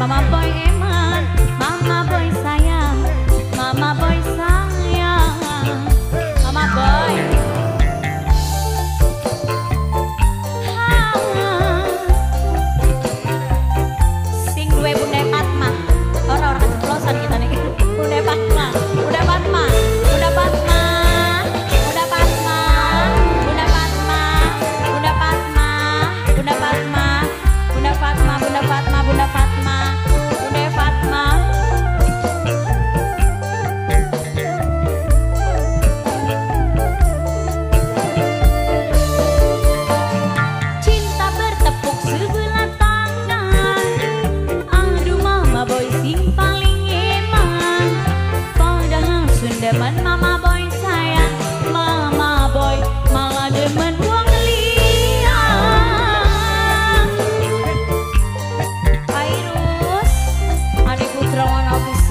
Mama boy em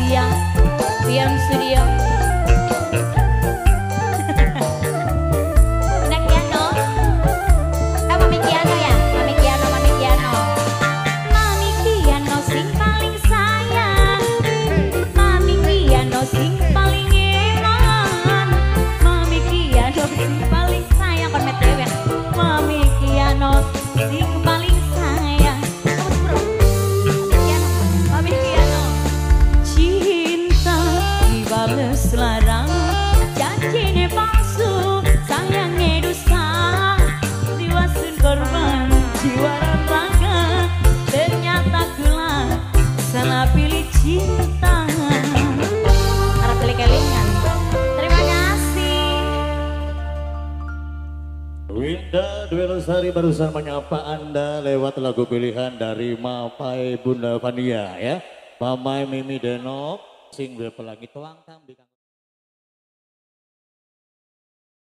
Surya Riam Surya Lestari barusan menyapa Anda lewat lagu pilihan dari Mapai Bunda Vania ya. Mamai Mimi Denok, sing Pelangi Tuang Tambi